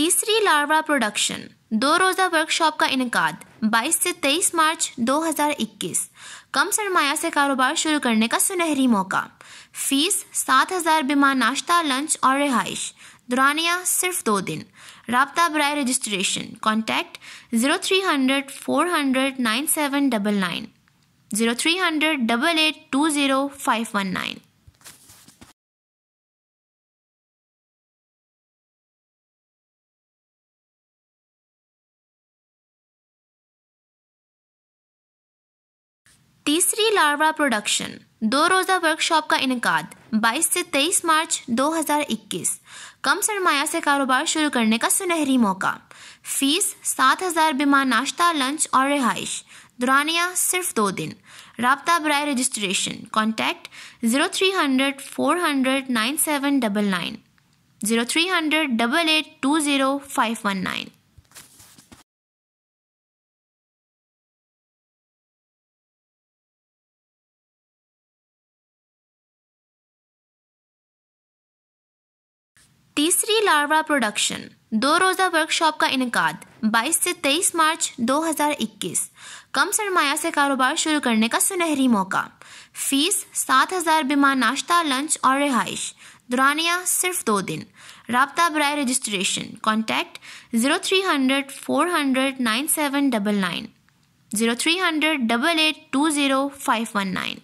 तीसरी larva production, दो रोज़ा वर्कशॉप का इनका 22 से 23 मार्च 2021 कम सरमाया से कारोबार शुरू करने का सुनहरी मौका। फ़ीस सात हज़ार बिमा नाश्ता, लंच और रिहाइश। दुरानिया सिर्फ़ दो दिन। रबता बर registration. Contact zero three hundred four hundred nine seven double nine. Zero three hundred double eight two zero five one nine. तीसरी लार्वा प्रोडक्शन, दो रोज़ा वर्कशॉप का इनका 22 से 23 मार्च 2021 कम सरमाया से कारोबार शुरू करने का सुनहरी मौका। फ़ीस सात हज़ार बिमा नाश्ता, लंच और रिहाइश। दुरानिया सिर्फ़ दो दिन। रबता बर registration. Contact zero three hundred four hundred nine seven double nine. Zero three hundred double eight two zero five one nine. तीसरी लार्वा प्रोडक्शन, दो रोज़ा वर्कशॉप का इनका 22 से 23 मार्च 2021 कम सरमाया से कारोबार शुरू करने का सुनहरी मौका। फ़ीस सात हज़ार बीमा नाश्ता, लंच और रिहाइश। दुरानिया सिर्फ़ दो दिन। रबता बर registration. Contact zero three hundred four hundred nine seven double nine. Zero three hundred double eight two zero five one nine.